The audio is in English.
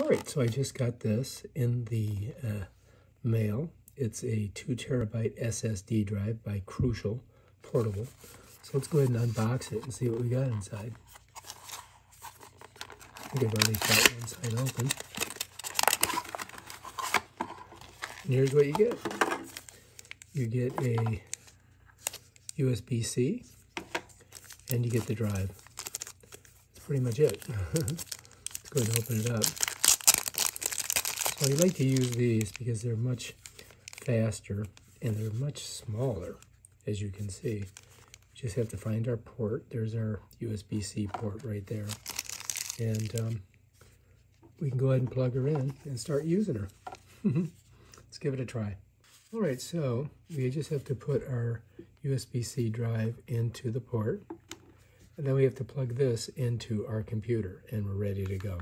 All right, so I just got this in the uh, mail. It's a two terabyte SSD drive by Crucial Portable. So let's go ahead and unbox it and see what we got inside. I think I've already got one side open. And here's what you get. You get a USB-C and you get the drive. That's pretty much it. let's go ahead and open it up. Well, you like to use these because they're much faster and they're much smaller, as you can see. We just have to find our port. There's our USB-C port right there. And um, we can go ahead and plug her in and start using her. Let's give it a try. All right, so we just have to put our USB-C drive into the port. And then we have to plug this into our computer and we're ready to go.